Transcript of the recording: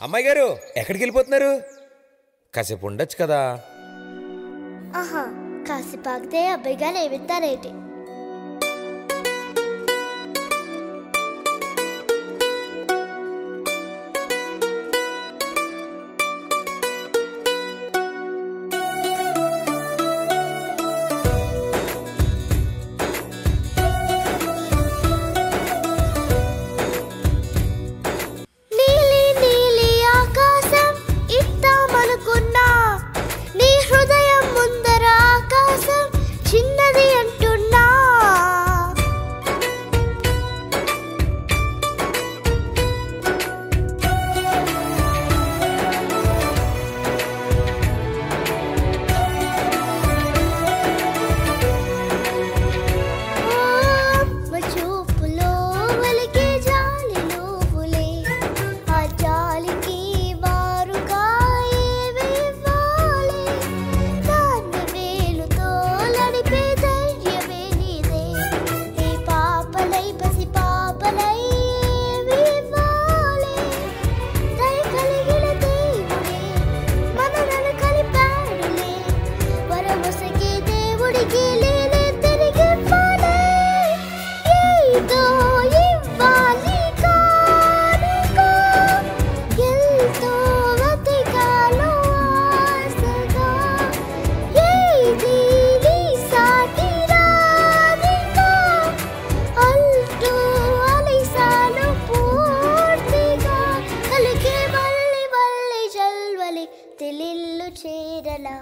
అమ్మాయి గారు ఎక్కడికి వెళ్ళిపోతున్నారు కాసేపు ఉండొచ్చు కదా. ఆహా కాసేపు ఆగితే అబ్బాయి గారు ఏమిస్తారేంటి? తెలిల్లు చేరలా.